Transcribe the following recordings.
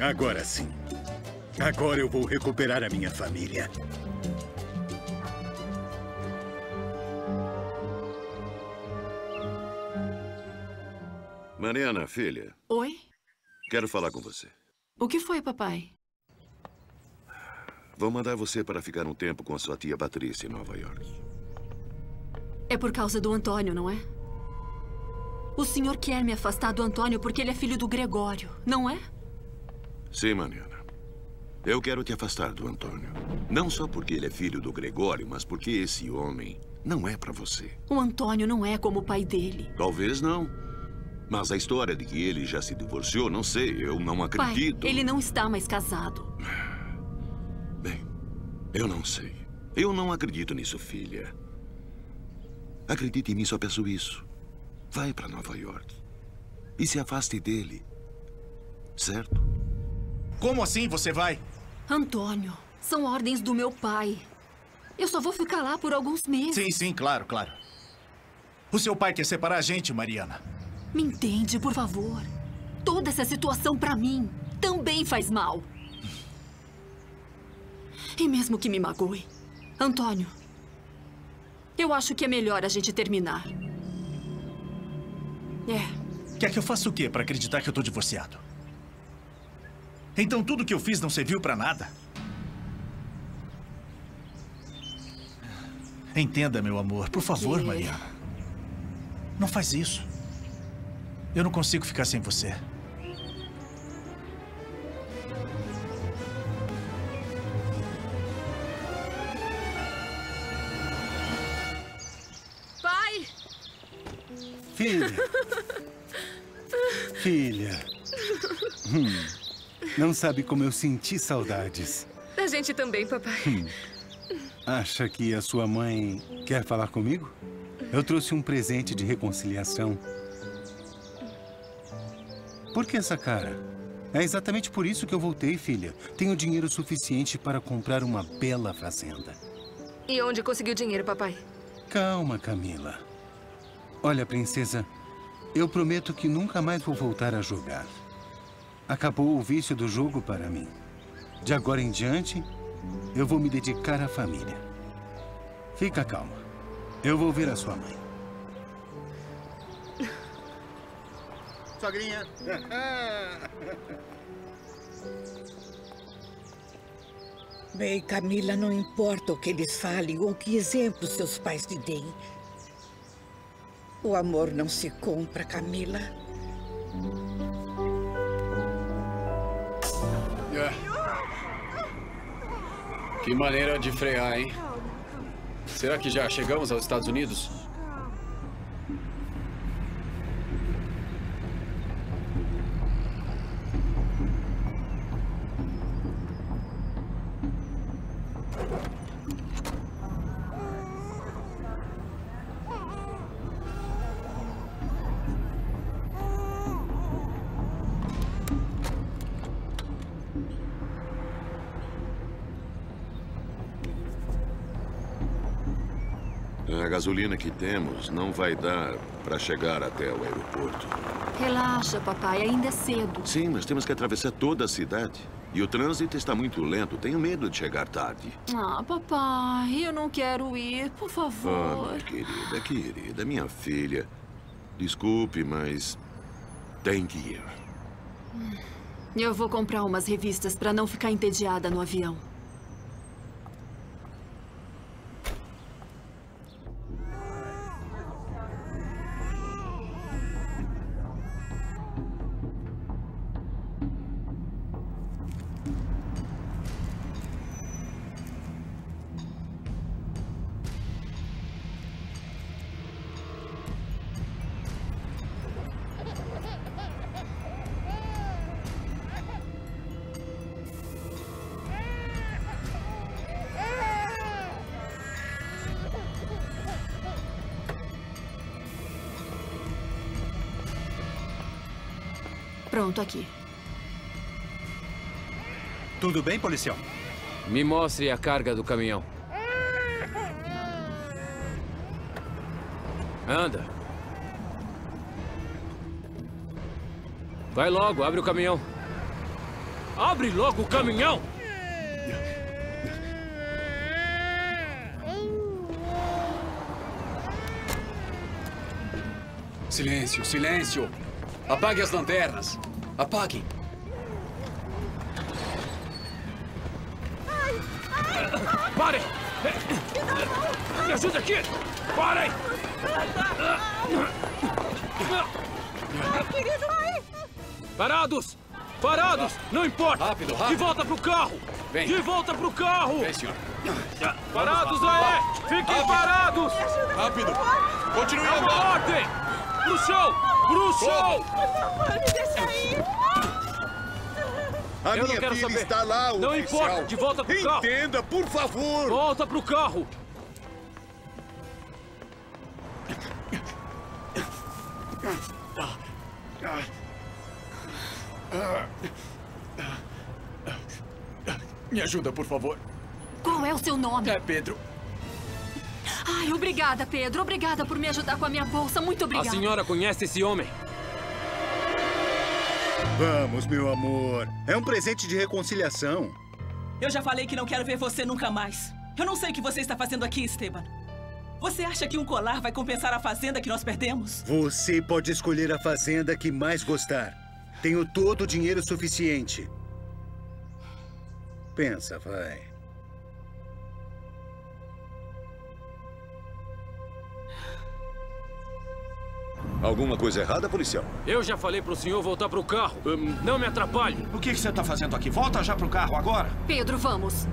Agora sim. Agora eu vou recuperar a minha família. Mariana, filha. Oi? Quero falar com você. O que foi, papai? Vou mandar você para ficar um tempo com a sua tia Patrícia em Nova York. É por causa do Antônio, não é? O senhor quer me afastar do Antônio porque ele é filho do Gregório, não é? Sim, Mariana. Eu quero te afastar do Antônio. Não só porque ele é filho do Gregório, mas porque esse homem não é para você. O Antônio não é como o pai dele. Talvez não. Mas a história de que ele já se divorciou, não sei, eu não acredito. Pai, ele não está mais casado. Bem, eu não sei. Eu não acredito nisso, filha. Acredite em mim, só peço isso. Vai para Nova York. E se afaste dele. Certo? Como assim você vai? Antônio, são ordens do meu pai. Eu só vou ficar lá por alguns meses. Sim, sim, claro, claro. O seu pai quer separar a gente, Mariana. Me entende, por favor. Toda essa situação para mim também faz mal. E mesmo que me magoe, Antônio, eu acho que é melhor a gente terminar. É. Quer que eu faça o quê para acreditar que eu tô divorciado? Então tudo que eu fiz não serviu para nada? Entenda, meu amor. Por favor? Mariana. Não faz isso. Eu não consigo ficar sem você. Pai! Filha. Filha. Hum, não sabe como eu senti saudades. A gente também, papai. Acha que a sua mãe quer falar comigo? Eu trouxe um presente de reconciliação. Por que essa cara? É exatamente por isso que eu voltei, filha. Tenho dinheiro suficiente para comprar uma bela fazenda. E onde conseguiu dinheiro, papai? Calma, Camila. Olha, princesa, eu prometo que nunca mais vou voltar a jogar. Acabou o vício do jogo para mim. De agora em diante, eu vou me dedicar à família. Fica calma. Eu vou ver a sua mãe. Sogrinha. Bem, Camila, não importa o que eles falem ou que exemplo seus pais te deem. O amor não se compra, Camila. Que maneira de frear, hein? Será que já chegamos aos Estados Unidos? A gasolina que temos não vai dar para chegar até o aeroporto. Relaxa, papai, ainda é cedo. Sim, mas temos que atravessar toda a cidade. E o trânsito está muito lento. Tenho medo de chegar tarde. Ah, papai, eu não quero ir, por Ah, favor. minha querida, querida, minha filha. Desculpe, mas tem que ir. Eu vou comprar umas revistas para não ficar entediada no avião. Pronto, aqui. Tudo bem, policial? Me mostre a carga do caminhão. Anda. Vai logo, abre o caminhão. Abre logo o caminhão! Silêncio, silêncio! Apague as lanternas! Apaguem! Parem! Me ajuda aqui! Parem! Parados! Parados! Não importa! Rápido, rápido! De volta pro carro! Vem. De volta pro carro! Vem, senhor. Parados aí! Fiquem Rápido. parados! Rápido! Continue É uma andando! ordem! Pro chão! Pro chão! A Eu não minha quero filha saber. está lá, Não oficial. importa, de volta pro carro. Entenda, por favor. Volta pro carro! Me ajuda, por favor. Qual é o seu nome? É Pedro. Ai, obrigada, Pedro. Obrigada por me ajudar com a minha bolsa. Muito A obrigada. senhora conhece esse homem? Vamos, meu amor. É um presente de reconciliação. Eu já falei que não quero ver você nunca mais. Eu não sei o que você está fazendo aqui, Esteban. Você acha que um colar vai compensar a fazenda que nós perdemos? Você pode escolher a fazenda que mais gostar. Tenho todo o dinheiro suficiente. Pensa, vai. Alguma coisa errada, policial? Eu já falei pro senhor voltar pro carro. Não me atrapalhe. O que, que você está fazendo aqui? Volta já pro carro agora. Pedro, vamos.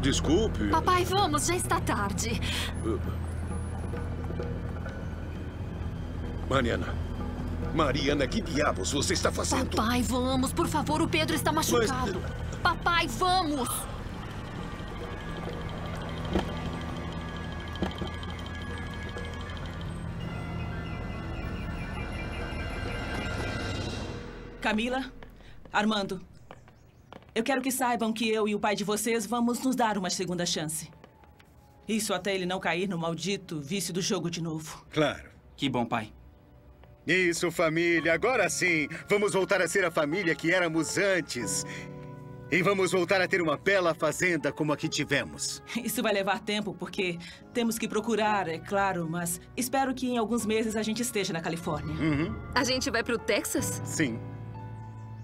Desculpe. Papai, vamos. Já está tarde. Mariana. Mariana, que diabos você está fazendo? Papai, vamos. Por favor, o Pedro está machucado. Papai, vamos. Camila, Armando, eu quero que saibam que eu e o pai de vocês vamos nos dar uma segunda chance. Isso até ele não cair no maldito vício do jogo de novo. Claro. Que bom, pai. Isso, família. Agora sim. Vamos voltar a ser a família que éramos antes. E vamos voltar a ter uma bela fazenda como a que tivemos. Isso vai levar tempo, porque temos que procurar, é claro, mas espero que em alguns meses a gente esteja na Califórnia. A gente vai pro Texas? Sim.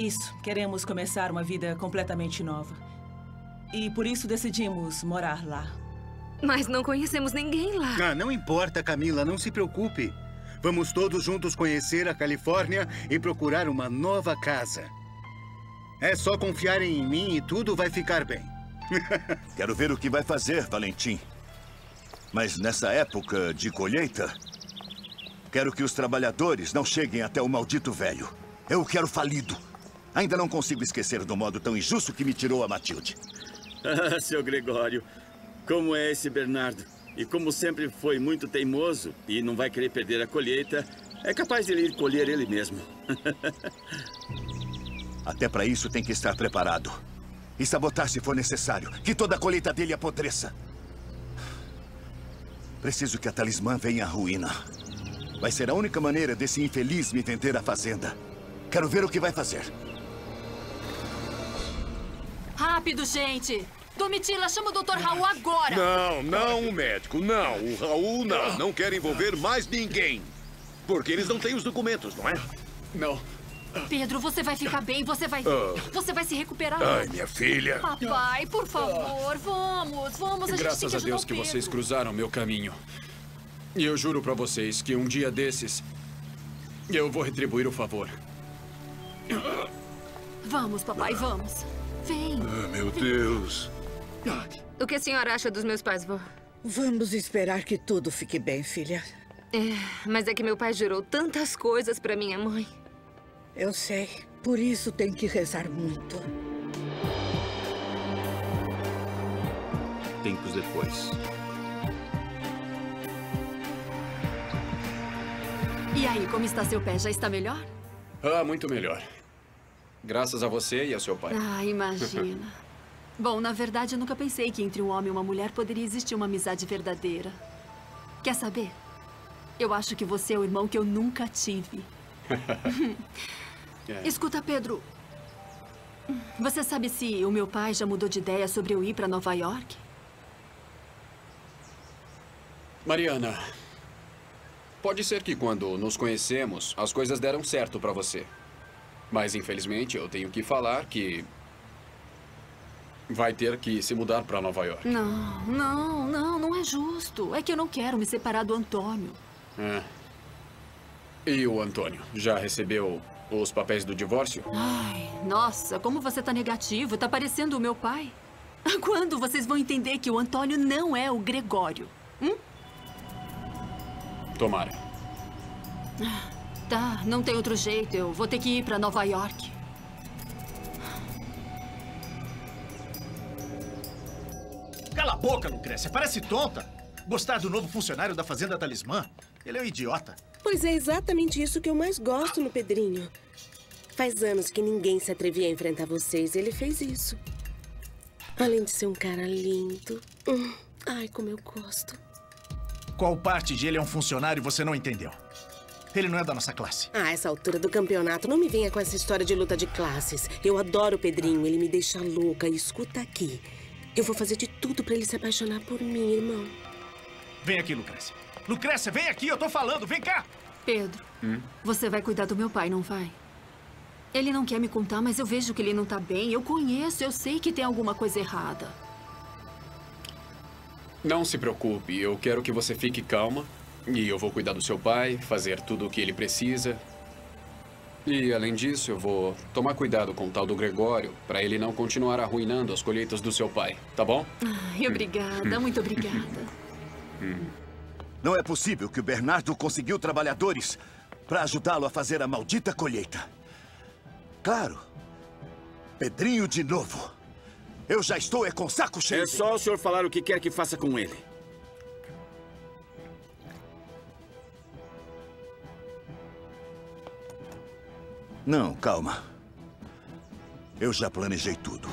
Isso, queremos começar uma vida completamente nova. E por isso decidimos morar lá. Mas não conhecemos ninguém lá. Ah, não importa, Camila, não se preocupe. Vamos todos juntos conhecer a Califórnia e procurar uma nova casa. É só confiarem em mim e tudo vai ficar bem. Quero ver o que vai fazer, Valentim. Mas nessa época de colheita, quero que os trabalhadores não cheguem até o maldito velho. Eu o quero falido. Ainda não consigo esquecer do modo tão injusto que me tirou a Matilde. Ah, seu Gregório, como é esse Bernardo? E como sempre foi muito teimoso e não vai querer perder a colheita, é capaz de ir colher ele mesmo. Até para isso tem que estar preparado. E sabotar se for necessário. Que toda a colheita dele apodreça. Preciso que a talismã venha à ruína. Vai ser a única maneira desse infeliz me vender a fazenda. Quero ver o que vai fazer. Rápido, gente. Domitila, chama o Dr. Raul agora. Não, não o médico, não. O Raul não. Não quer envolver mais ninguém. Porque eles não têm os documentos, não é? Não. Pedro, você vai ficar bem, você vai. Ah. Você vai se recuperar. Ai, minha filha. Papai, por favor, vamos, vamos. A Graças a Deus que vocês cruzaram meu caminho. E eu juro pra vocês que um dia desses eu vou retribuir o favor. Vamos, papai, vamos. Vem. Ah, meu Deus. O que a senhora acha dos meus pais, vó? Vamos esperar que tudo fique bem, filha. É, mas é que meu pai jurou tantas coisas pra minha mãe. Eu sei. Por isso tem que rezar muito. Tempos depois. E aí, como está seu pé? Já está melhor? Ah, muito melhor. Graças a você e ao seu pai. Ah, imagina. Bom, na verdade, eu nunca pensei que entre um homem e uma mulher poderia existir uma amizade verdadeira. Quer saber? Eu acho que você é o irmão que eu nunca tive. É. Escuta, Pedro. Você sabe se o meu pai já mudou de ideia sobre eu ir para Nova York? Mariana, pode ser que quando nos conhecemos, as coisas deram certo para você. Mas, infelizmente, eu tenho que falar que vai ter que se mudar para Nova York. Não, não, não, não é justo. É que eu não quero me separar do Antônio. É. E o Antônio? Já recebeu os papéis do divórcio? Ai, nossa, como você tá negativo. Tá parecendo o meu pai. Quando vocês vão entender que o Antônio não é o Gregório? Hum? Tomara. Tá, não tem outro jeito. Eu vou ter que ir para Nova York. Cala a boca, Lucrécia. Parece tonta. Gostar do novo funcionário da Fazenda Talismã? Ele é um idiota. Pois é exatamente isso que eu mais gosto no Pedrinho. Faz anos que ninguém se atrevia a enfrentar vocês. Ele fez isso. Além de ser um cara lindo. Hum, ai, como eu gosto. Qual parte de ele é um funcionário você não entendeu? Ele não é da nossa classe. Ah, essa altura do campeonato, não me venha com essa história de luta de classes. Eu adoro o Pedrinho, ele me deixa louca. E escuta aqui. Eu vou fazer de tudo pra ele se apaixonar por mim, irmão. Vem aqui, Lucrécia. Lucrécia, vem aqui, eu tô falando, vem cá! Pedro, hum? você vai cuidar do meu pai, não vai? Ele não quer me contar, mas eu vejo que ele não tá bem. Eu conheço, eu sei que tem alguma coisa errada. Não se preocupe, eu quero que você fique calma. E eu vou cuidar do seu pai, fazer tudo o que ele precisa. E, além disso, eu vou tomar cuidado com o tal do Gregório, para ele não continuar arruinando as colheitas do seu pai, tá bom? Ai, obrigada, muito obrigada. Não é possível que o Bernardo conseguiu trabalhadores para ajudá-lo a fazer a maldita colheita. Claro. Pedrinho de novo. Eu já estou é com saco cheio. É só o senhor falar o que quer que faça com ele. Não, calma. Eu já planejei tudo.